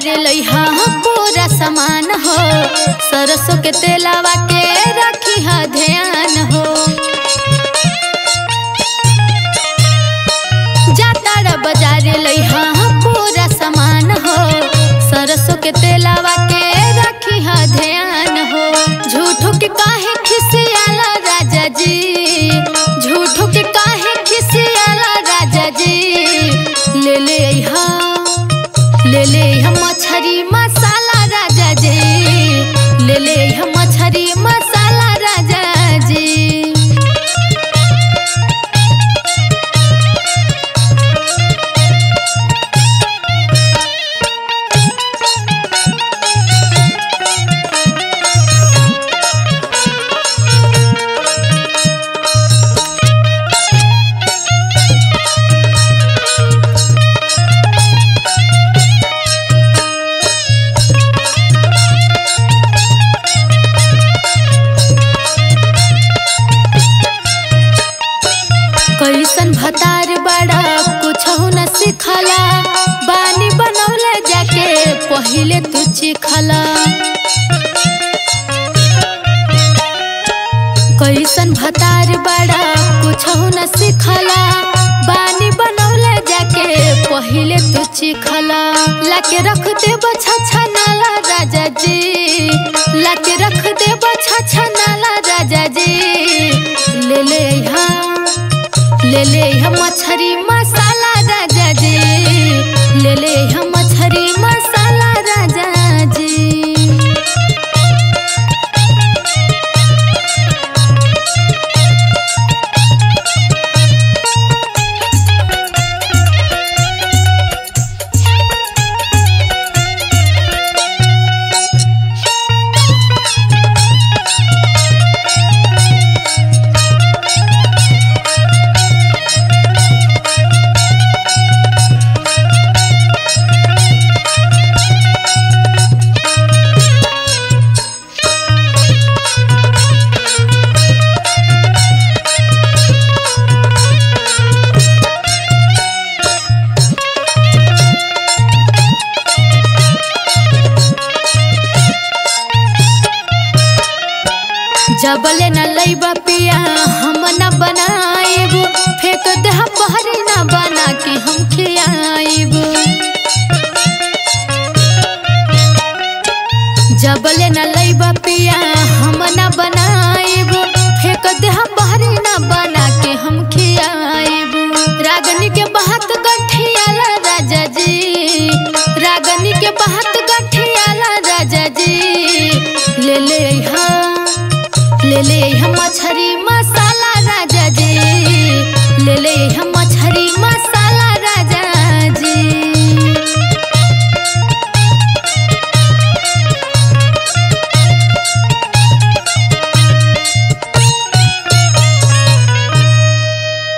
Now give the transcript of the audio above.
अरे लोहा हो हाँ, पूरा सामान हो। सरसों के तेलावा के रखी ध्यान हो। कैसन भतार बड़ा, कुछ न सिखला। बानी बनौले जाके पहिले तू चिखला कैसन भतार बड़ा, कुछ न सिखला। बानी बनौले जाके पहिले तू चिखला लाके रख दे बछा नाला राजा जी। लाके रख दे बछा नाला राजा जी। ले ले यहाँ। ले ले हम मछरी मसाला राजा जी। ले ले हम जबले न लैबा पिया, हम न बनाएबो। फेंक तो दे हम बहरी न बना के हम खियाएबो। जबले न लैबा पिया, हम न बनाएबो। फेंक तो दे हम बहरी न बना के हम खियाएबो। रागनी के बहत गठिया ला राजा जी। रागनी के बहत गठिया ला राजा जी। ले ले हाँ ले मछरी